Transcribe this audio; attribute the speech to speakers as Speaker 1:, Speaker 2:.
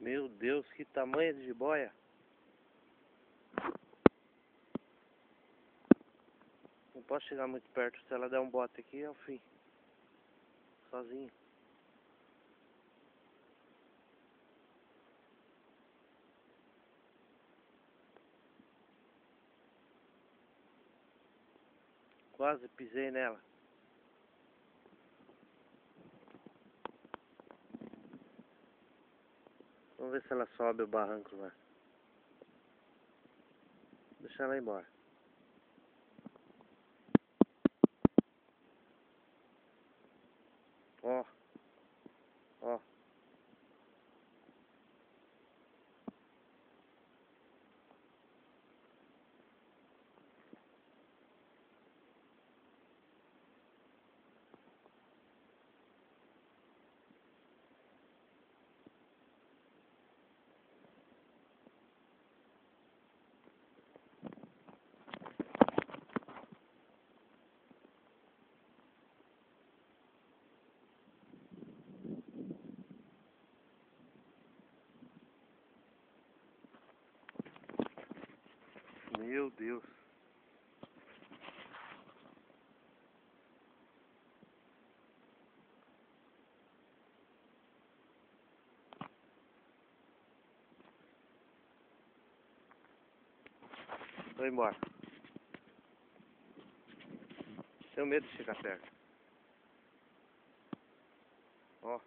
Speaker 1: Meu Deus, que tamanho de jiboia. Não posso chegar muito perto, se ela der um bote aqui é o fim. Sozinho. Quase pisei nela. Vamos ver se ela sobe o barranco lá. Deixa ela ir embora. Meu Deus. Vou embora. Tenho medo de chegar perto. Ó.